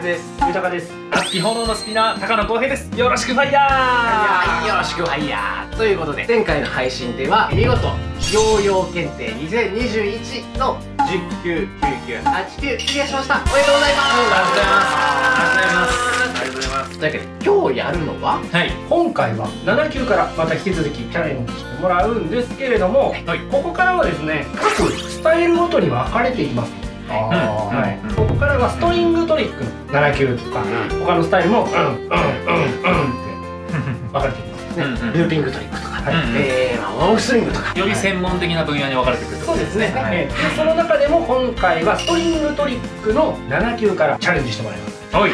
るです。豊です。熱き炎のスピナー高野光平です。よろしくファイヤー。はいよろしくファイヤー。ということで前回の配信では見事ヨーヨー検定2021の10級9級8級クリアしました。おめでとうございます。ありがとうございます。ありがとうございますというわけで今日やるのははい。今回は7級からまた引き続きチャレンジしてもらうんですけれども、はい。ここからはですね各スタイルごとに分かれていきます。うんはい。うん。ここからはストリングトリック。の7級とか、うん。他のスタイルもうん。うん。うん。うん。って分かれていきますね。うん。うん。ルーピングトリックとかはい。うんえーまあロングストリングとか。より専門的な分野に分かれてくるそうですね、はい。えーでその中でも今回はストリングトリックの7級からチャレンジしてもらいます。はい。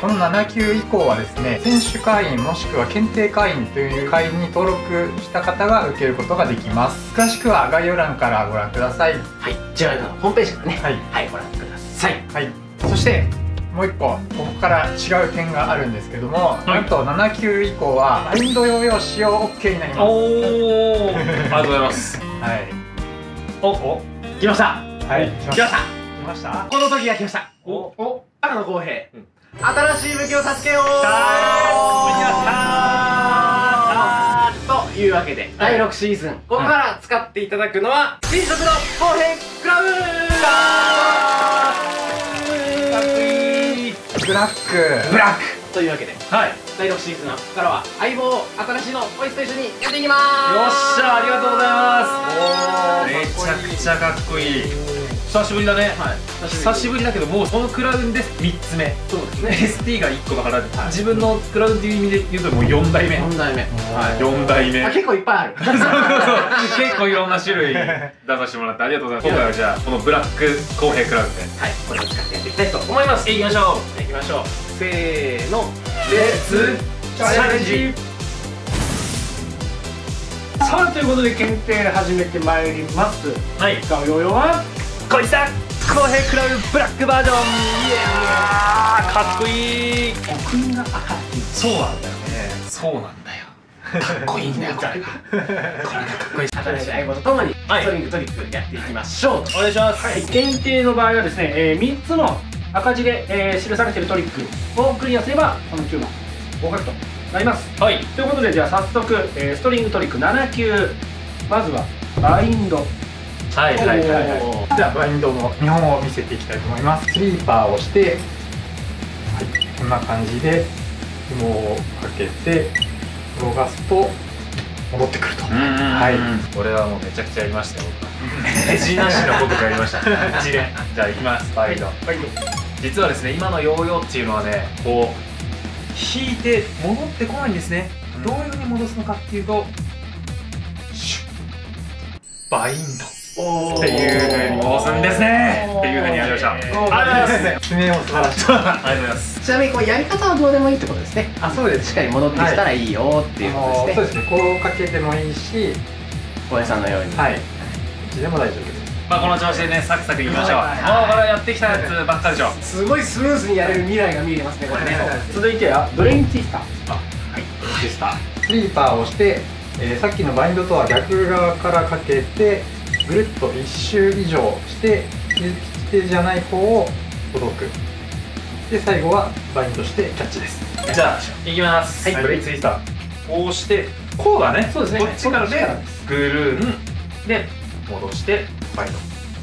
この7級以降はですね選手会員もしくは検定会員という会員に登録した方が受けることができます。詳しくは概要欄からご覧ください。はい。ジェラルドのホームページからね。はい、はい。ご覧ください。はい、そしてもう一個ここから違う点があるんですけども、い。なんと7級以降はバインド用用使用 OK になります。おお ありがとうございます。はい。おお来ました。はい。来ました。た。来ました？この時が来ました。おお高野公平、うん。新しい武器を授けよう。た。というわけで、第6シーズン。ここから使っていただくのは新色の公平クラブかっこいいブラック。ブラック。というわけではい。第6シーズンはここからは相棒新しいのボイスと一緒にやっていきます。っしゃありがとうございます。おーめちゃくちゃかっこいい久しぶりだね。はい。久しぶり。だけどもうこのクラウンで3つ目。そうですね。ST が1個だから、自分のクラウンっていう意味で言うともう4代目。4代目。はい。4代目。あ結構いっぱいある。そうそうそう。結構いろんな種類出させてもらってありがとうございます。今回はじゃあこのブラック公平クラウンで。はい。これを使ってやっていきたいと思います。いきましょいきましょう。せーの。うレッツチャレンジ。さあということで検定始めてまいります。はい。使うヨーヨーは？こいつだ。公平クラウンブラックバージョン。イエーイかっこいい。国が赤いそうなんだよね。そうなんだよ。かっこいいんだよこれ。がこれがかっこいい。新しい相棒とともにはい。ストリングトリックやっていきましょうお願いします。はい、検定の場合はですね、えー、3つの赤字で、えー記されているトリックをクリアすればこの9番合格となります。はい。ということでじゃあ早速、えーストリングトリック7級まずはバインドはいはいはいはい。じゃあバインドの見本を見せていきたいと思います。スリーパーをして、はい、こんな感じで紐をかけて転がすと戻ってくると。はい。これはもうめちゃくちゃやりましたよ僕手品師の僕がやりました。一連。じゃあいきます。バイドバインド実はですね今のヨーヨーっていうのはねこう引いて戻ってこないんですね、うん。どういうふうに戻すのかっていうとシュッ。バインドっていうふうに戻すんですね。っていうふうにやりましたありがとうございます説明も素晴らしいありがとうございますちなみにこうやり方はどうでもいいってことですねあそうですしっかり戻ってきたらいいよっていうことですねそうですねこうかけてもいいし小林さんのようにはいどっちでも大丈夫ですまあこの調子でねサクサクいきましょうもうこれやってきたやつばっかりでしょすごいスムーズにやれる未来が見えてますねこれね続いてはドレインツイスターでしたスリーパーをして、えーさっきのバインドとは逆側からかけてぐるっと1周以上して利き手じゃない方を届く。で最後はバインドしてキャッチです。じゃあいきます。はい。ブレインツイスター。こうしてこうだね。そうですね。こっちからでぐるん。で戻してバインド。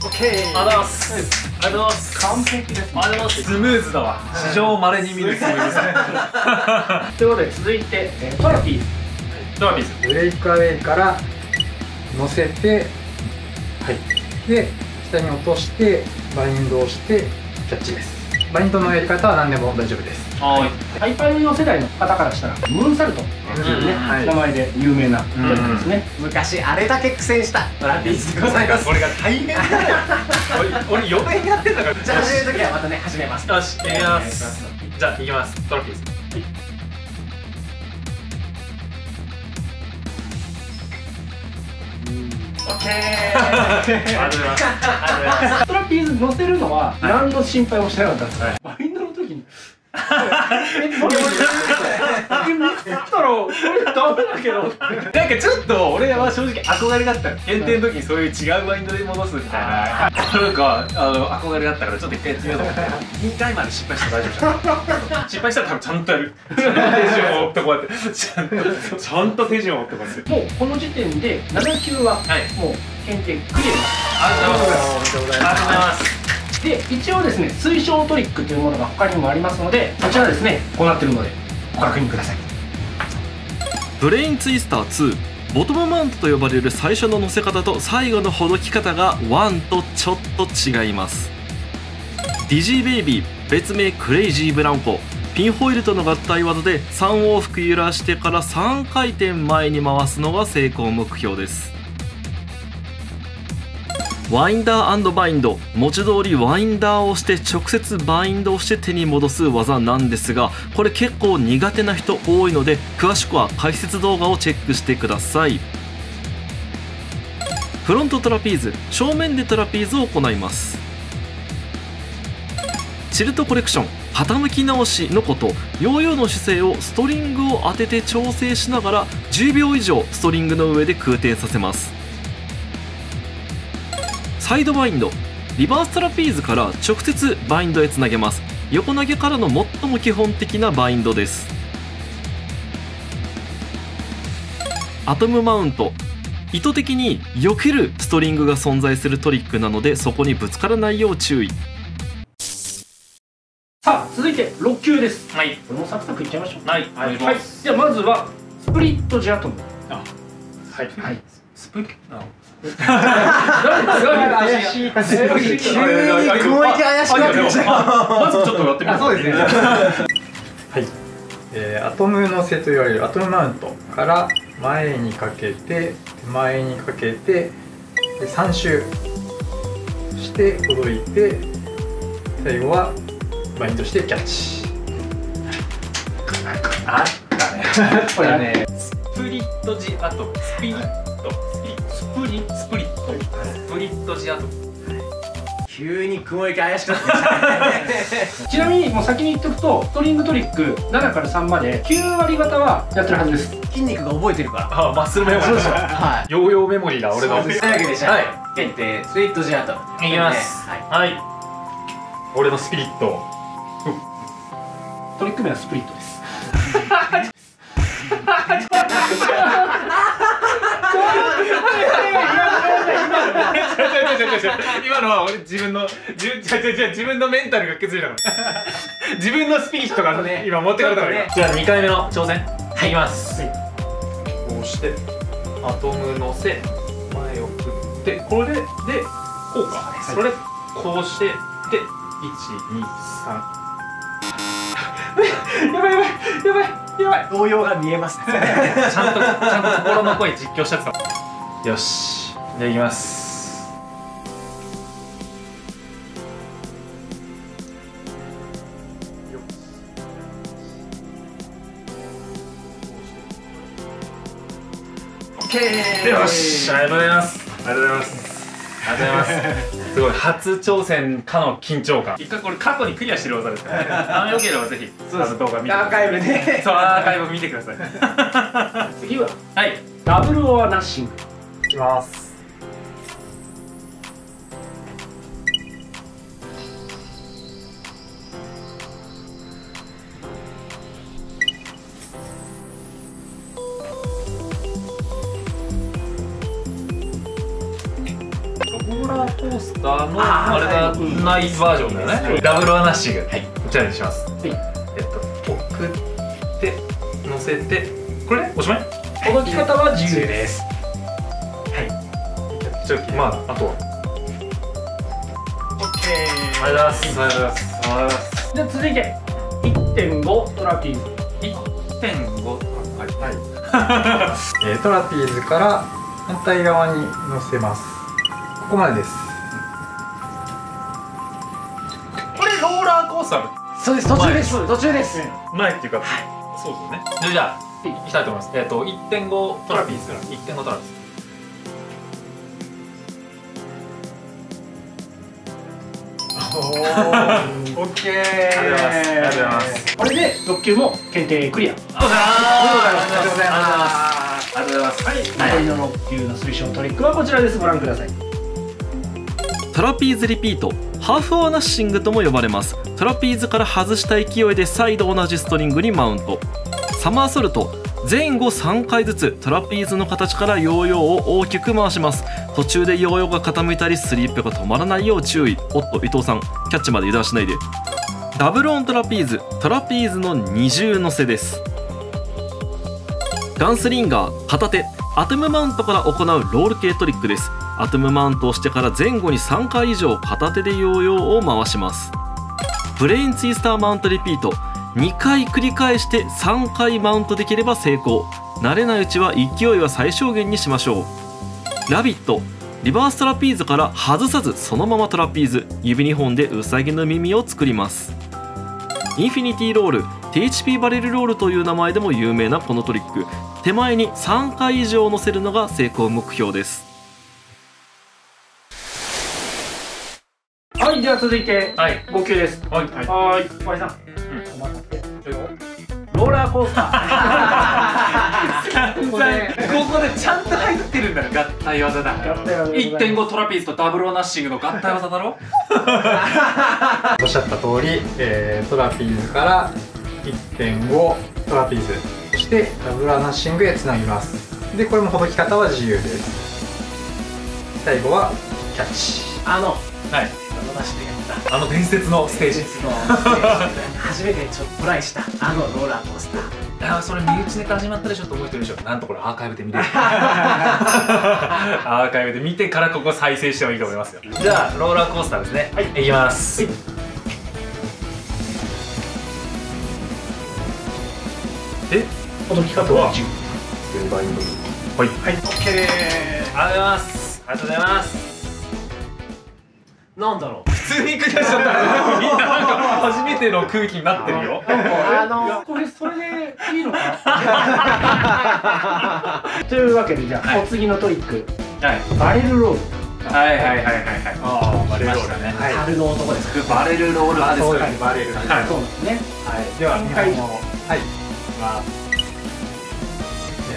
オッケーありがとうございます。ありがとうござい。ます完璧です。ありがとうございます。スムーズだわ。史上稀に見るスムーズ。さということで続いて、えートラピーズ。ドラビーズ。ブレイクアウェイから乗せてはい。で下に落としてバインドをしてキャッチです。バインドのやり方は何でも大丈夫です。はい。ハイパーの世代の方からしたらムーンサルトっていうね、うんはい名前で有名なトリックですね、昔あれだけ苦戦した。トラピーズでございます。これが大変だよ。俺俺4年やってんだから。じゃあ始める時はまたね始めます。よしいきます。じゃあいきます。トラビーズありがとうございます。トラピーズ乗せるのははい。何の心配もしてなかったんです、はい。バインドの時にえ何俺え見つったらこれダメだけどなんかちょっと俺は正直憧れだったの検定の時にそういう違うバインドで戻すみたいななんかあの憧れだったからちょっと一回やってみようと思って2回まで失敗しても大丈夫じゃん失敗したら多分ちゃんとやるちゃんと手順を追ってこうやってちゃんとちゃんと手順を追ってこうやってもうこの時点で7級ははいもう検定クリアですありがとうございますありがとうございますで一応ですね推奨トリックというものが他にもありますのでこちらですねこうなってるのでご確認ください。ブレインツイスター2ボトムマウントと呼ばれる最初の乗せ方と最後のほどき方が1とちょっと違います。ディジーベイビー別名クレイジーブランコ。ピンホイールとの合体技で3往復揺らしてから3回転前に回すのが成功目標です。ワインダーバインド。文字通りワインダーをして直接バインドをして手に戻す技なんですがこれ結構苦手な人多いので詳しくは解説動画をチェックしてください。フロントトラピーズ正面でトラピーズを行います。チルトコレクション傾き直しのこと。ヨーヨーの姿勢をストリングを当てて調整しながら10秒以上ストリングの上で空転させます。サイドバインドリバーストラピーズから直接バインドへつなげます。横投げからの最も基本的なバインドです。アトムマウント。意図的に避けるストリングが存在するトリックなのでそこにぶつからないよう注意。さあ続いて6級です。はい。これもサクサクいっちゃいましょう。はい。お願いしはい。じゃあまずはスプリットジアトム。はい。はい。スプリあ怪しい怪しい急に雲行き怪しくなってきちゃうまずちょっとやってみようそうですねはい、えーアトム乗せと言われるアトムマウントから前にかけて前にかけてで3周してほどいて最後はバインドしてキャッチあったね。これねスプリットジアトムスピリットプリスプリットスプリットジアトム急に雲行き怪しくなってきた。ちなみにもう先に言っておくとストリングトリック7から3まで9割方はやってるはずです。筋肉が覚えてるから。あマッスルメモリーはいヨーヨーメモリーだ俺の。というわけでじゃあ、はい。検定スイートジアトムいきます。はい。はい。俺のスピリット。トリック名はスプリットです 今のは俺自分の自分のメンタルが崩れたから。自分のスピリットがね。今持ってかれたから、じゃあ2回目の挑戦。はいいきます、はい。こうしてアトム乗せ前を振ってこれでこうか。それこうしてで123やばいやばいやばいやばい。動揺が見えますちゃんとちゃんと心の声実況しちゃってたよし。じゃあいきます。オッケーよし。ありがとうございますありがとうございますありがとうございます。すごい初挑戦かの緊張感。一回これ過去にクリアしてる技ですからね。あのよければぜひの動画見てアーカイブで。そうアーカイブ見てください。次は。はい。ダブルオアナッシング。いきますないバージョンだよね。ダブルアナッシング。はい。チャレンジします。はい。えっと送って乗せてこれねおしまい？届き方は自由です。じゃあまああとは？オッケー。ありがとうございます。ありがとうございます。ありがとうございますで続いて1.5トラピーズ1.5はい。えートラピーズから反対側に乗せます。ここまでですローラーコースターそうです途中です。途中です。前っていうか、そうですよね。でじゃあいきたいと思います。えっ、と1.5トラピーズから。1.5トラピーズ オッケー。ありがとうございます。ありがとうございます。これで6級も検定クリア。ありがとうございます。ありがとうございます。はい。残りの6級の推奨トリックはこちらです。ご覧ください。トラピーズリピートハーフ・オア・ナッシングとも呼ばれます。トラピーズから外した勢いで再度同じストリングにマウント。サマーソルト。前後3回ずつトラピーズの形からヨーヨーを大きく回します。途中でヨーヨーが傾いたりスリープが止まらないよう注意。おっと伊藤さん。キャッチまで油断しないで。ダブルオントラピーズ。トラピーズの二重乗せです。ガンスリンガー片手。アトムマウントから行うロール系トリックです。アトムマウントをしてから前後に3回以上片手でヨーヨーを回します。ブレインツイスターマウントリピート。2回繰り返して3回マウントできれば成功。慣れないうちは勢いは最小限にしましょう。ラビット。リバーストラピーズから外さずそのままトラピーズ。指2本でウサギの耳を作ります。インフィニティロール。THP バレルロールという名前でも有名なこのトリック。手前に3回以上乗せるのが成功目標です。はいじゃあ続いてはい。5級です。はい。はーい。小林さん、お待たせローラーコースター。ここでここでちゃんと入ってるんだよ合体技だ。合体技1.5トラピーズとダブルオーナッシングの合体技だろ？おっしゃった通り、えートラピーズから1.5トラピーズそしてダブルオアナッシングへつなぎます。でこれもほどき方は自由です。最後はキャッチ。あのはい私であの伝説のステージ。伝説のステージで初めてちょっとトライしたあのローラーコースター。あーそれ身内ネタ始まったでしょと思う人いるでしょ。なんとこれアーカイブで見れる アーカイブで見てからここ再生してもいいと思いますよ。じゃあローラーコースターですね。はい。いきます、え？ほどき方は10はい。はい。OK でありがとうございます。ありがとうございます。なんだろう。普通にクリアしちゃったみんななんか初めての空気になってるよ。あのこれそれでいいのか というわけでじゃあ、はい。お次のトリック。はい。バレルロール。はいはいはいはいはい。ああバレルロールね。はい。樽の男です。バレルロール派ですから。バレるはい。そうですね。はい、では三回もはい、まあ、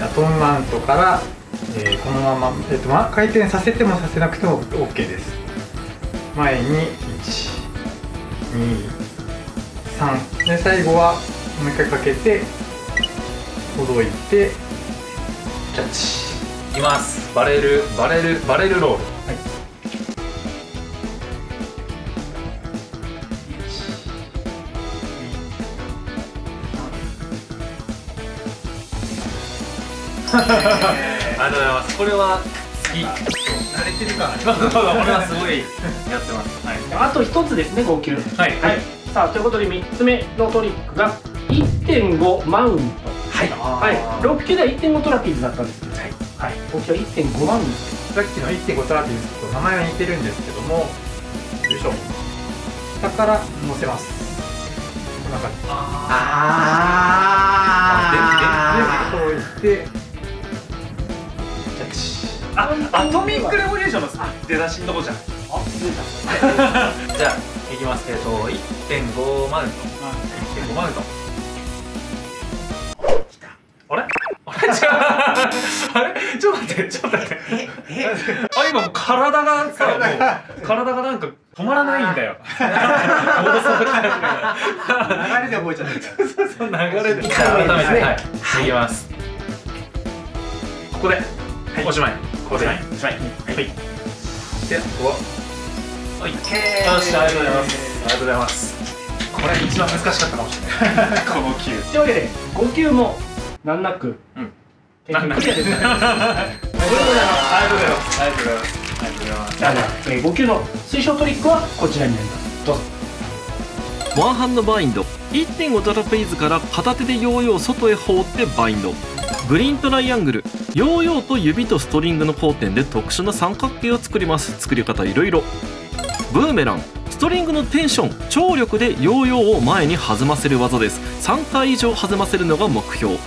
アトムマウントから、えーこのまま、えーとま、回転させてもさせなくても OK です前に123で最後はもう一回かけてほどいてキャッチ。いきます。バレルバレルバレルロール。ありがとうございます。これは次慣れてるかなこれはすごいやってます。はい。あと一つですね5級はい。はい、さあということで3つ目のトリックが1.5マウント。はい。はい。6級では1.5トラピーズだったんですけど。はい、はい、5級は1.5マウント。さっきの1.5トラピーズと名前は似てるんですけども。よいしょ。下から乗せます。こんな感じ。あでアトミックレボリューションの出だしのとこじゃんあ出た。じゃあいきます。えっと1.5マウント。1.5マウント。あれ？あれ？違うあれちょっと待ってちょっと待って。ええあ今もう体がさもう体が。なんか止まらないんだよ。流れで覚えちゃった そう流れで。一回目ですねはい。いきます。ここでおしまい。ここで。おしまい。はい。でここは。はい。よしありがとうございます。ありがとうございます。これ一番難しかったかもしれない。この球というわけで5級も難なく、うん。検定クリアでありがとうございますありがとうございますありがとうございます。ありがとうございます。じゃあ、えー5級の推奨トリックはこちらになります。どうぞ。ワンハンドバインド。1.5トラペイズから片手でヨーヨーを外へ放ってバインドグリントライアングルヨーヨーと指とストリングの交点で特殊な三角形を作ります。作り方いろいろ。ブーメランストリングのテンション張力でヨーヨーを前に弾ませる技です。3回以上弾ませるのが目標。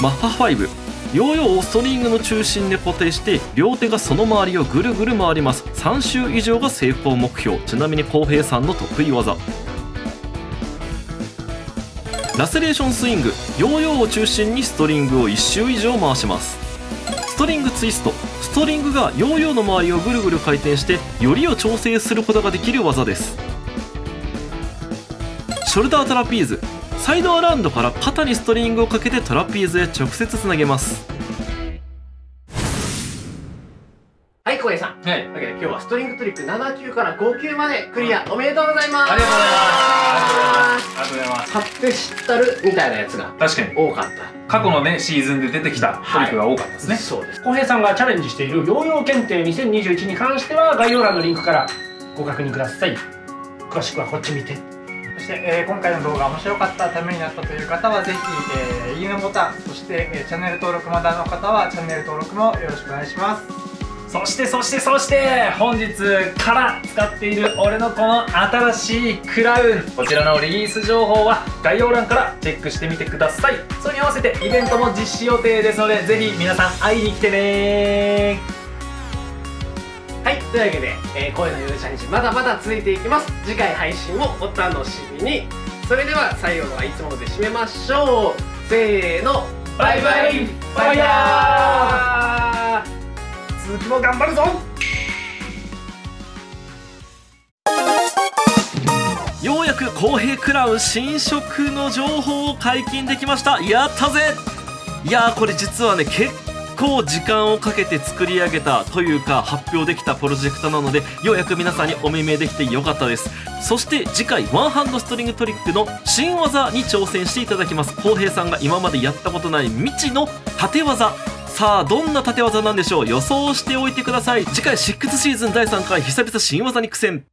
マッハ5ヨーヨーをストリングの中心で固定して両手がその周りをぐるぐる回ります。3周以上が成功目標。ちなみに浩平さんの得意技。ラセレーションスイングヨーヨーを中心にストリングを1周以上回します。ストリングツイスト。ストリングがヨーヨーの周りをぐるぐる回転してよりを調整することができる技です。ショルダートラピーズ。サイドアラウンドから肩にストリングをかけてトラピーズへ直接つなげます。わけで今日はストリングトリック7級から5級までクリア。おめでとうございます。ありがとうございます。ありがとうございます。勝手知ったるみたいなやつが確かに。多かっ過去のねシーズンで出てきたトリックが多かったですたね、そうです。浩平さんがチャレンジしているヨーヨー検定2021に関しては概要欄のリンクからご確認ください。詳しくはこっち見て。そして、えー今回の動画面白かったためになったという方はぜひ、えーいいねボタンそして、えーチャンネル登録まだの方はチャンネル登録もよろしくお願いしますそしてそしてそして本日から使っている俺のこの新しいクラウン。こちらのリリース情報は概要欄からチェックしてみてください。それに合わせてイベントも実施予定ですのでぜひ皆さん会いに来てね。はい。というわけで、えー声の夜チャレンジまだまだ続いていきます。次回配信もお楽しみに。それでは最後のはいつもので締めましょう。せーの。バイバイ。ファイ。ヤー続きも頑張るぞ。ようやく公平クラウン新色の情報を解禁できました。やったぜ。いやーこれ実はね結構時間をかけて作り上げたというか発表できたプロジェクトなのでようやく皆さんにお目見えできてよかったです。そして次回ワンハンドストリングトリックの新技に挑戦していただきます。浩平さんが今までやったことない未知の縦技。さあどんな縦技なんでしょう？予想しておいてください。次回6シーズン第3回久々新技に苦戦。